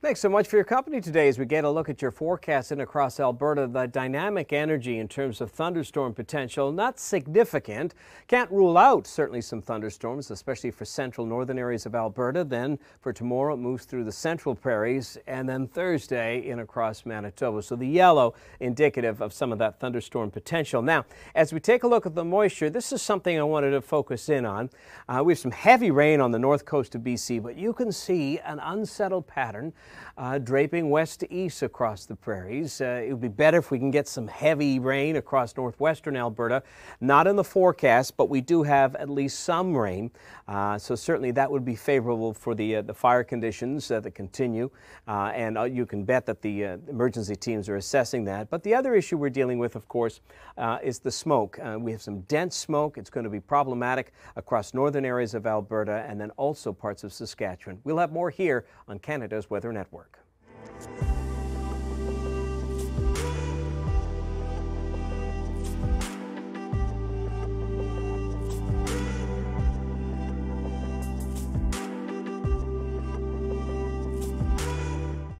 Thanks so much for your company today as we get a look at your forecast in across Alberta. The dynamic energy in terms of thunderstorm potential, not significant. Can't rule out certainly some thunderstorms, especially for central northern areas of Alberta. Then for tomorrow, it moves through the central prairies and then Thursday in across Manitoba. So the yellow indicative of some of that thunderstorm potential. Now, as we take a look at the moisture, this is something I wanted to focus in on. Uh, we have some heavy rain on the north coast of BC, but you can see an unsettled pattern uh, draping west to east across the prairies. Uh, it would be better if we can get some heavy rain across northwestern Alberta. Not in the forecast, but we do have at least some rain. Uh, so certainly that would be favorable for the, uh, the fire conditions that continue. Uh, and uh, you can bet that the emergency teams are assessing that. But the other issue we're dealing with, of course, is the smoke. we have some dense smoke. It's going to be problematic across northern areas of Alberta and then also parts of Saskatchewan. We'll have more here on Canada's Weather Network.